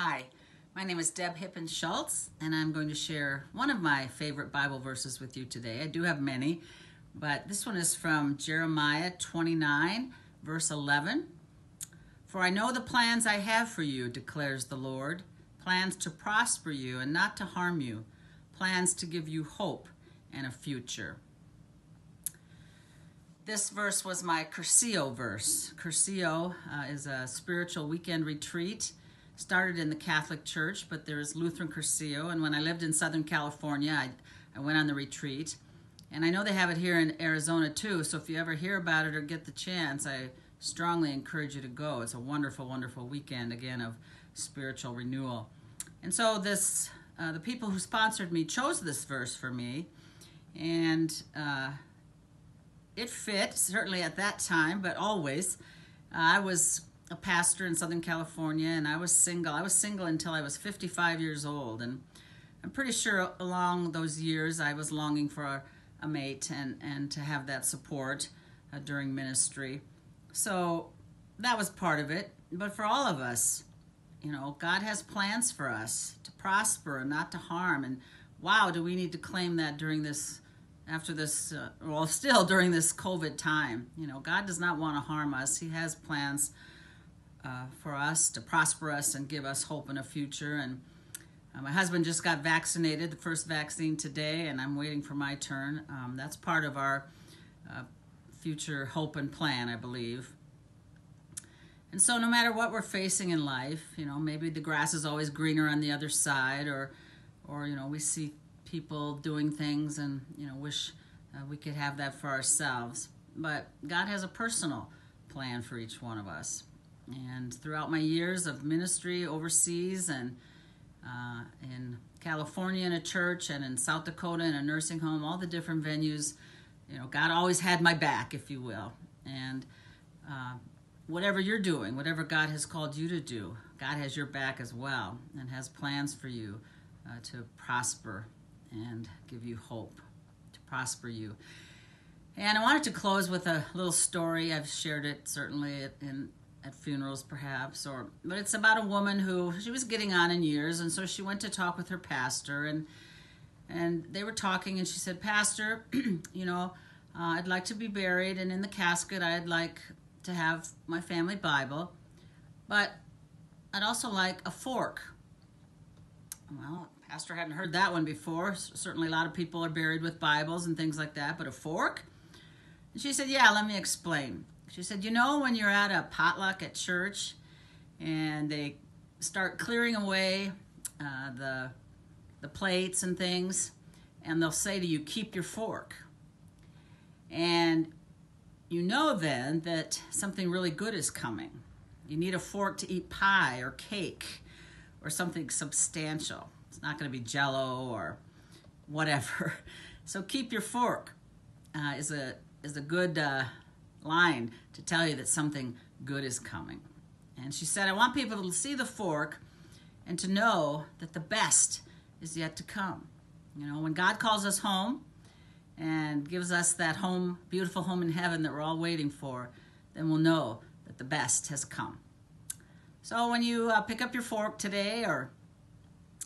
Hi, my name is Deb Hippen Schultz, and I'm going to share one of my favorite Bible verses with you today. I do have many, but this one is from Jeremiah 29, verse 11. For I know the plans I have for you, declares the Lord plans to prosper you and not to harm you, plans to give you hope and a future. This verse was my Cursillo verse. Cursillo uh, is a spiritual weekend retreat started in the Catholic Church, but there's Lutheran Cursillo. And when I lived in Southern California, I, I went on the retreat. And I know they have it here in Arizona too. So if you ever hear about it or get the chance, I strongly encourage you to go. It's a wonderful, wonderful weekend again of spiritual renewal. And so this, uh, the people who sponsored me chose this verse for me, and uh, it fit certainly at that time, but always. Uh, I was a pastor in Southern California, and I was single. I was single until I was 55 years old, and I'm pretty sure along those years I was longing for a, a mate and, and to have that support uh, during ministry. So that was part of it. But for all of us, you know, God has plans for us to prosper and not to harm. And wow, do we need to claim that during this, after this, uh, well, still during this COVID time. You know, God does not want to harm us. He has plans uh, for us to prosper us and give us hope in a future. And uh, my husband just got vaccinated, the first vaccine today, and I'm waiting for my turn. Um, that's part of our uh, future hope and plan, I believe. And so, no matter what we're facing in life, you know, maybe the grass is always greener on the other side, or, or you know, we see people doing things and you know wish uh, we could have that for ourselves. But God has a personal plan for each one of us. And throughout my years of ministry overseas and uh, in California in a church and in South Dakota in a nursing home, all the different venues, you know, God always had my back, if you will. And uh, whatever you're doing, whatever God has called you to do, God has your back as well and has plans for you uh, to prosper and give you hope, to prosper you. And I wanted to close with a little story. I've shared it certainly in at funerals perhaps or but it's about a woman who she was getting on in years and so she went to talk with her pastor and and they were talking and she said pastor you know uh, i'd like to be buried and in the casket i'd like to have my family bible but i'd also like a fork. Well pastor hadn't heard that one before. Certainly a lot of people are buried with bibles and things like that but a fork? And she said yeah let me explain she said, You know, when you're at a potluck at church and they start clearing away uh, the, the plates and things, and they'll say to you, Keep your fork. And you know then that something really good is coming. You need a fork to eat pie or cake or something substantial. It's not going to be jello or whatever. So keep your fork uh, is a is a good uh, line to tell you that something good is coming. And she said, I want people to see the fork and to know that the best is yet to come. You know, when God calls us home and gives us that home, beautiful home in heaven that we're all waiting for, then we'll know that the best has come. So when you uh, pick up your fork today or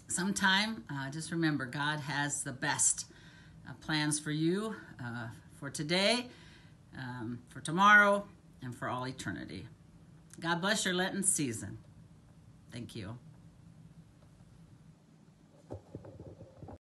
sometime, uh, just remember God has the best uh, plans for you uh, for today um, for tomorrow and for all eternity. God bless your Lenten season. Thank you.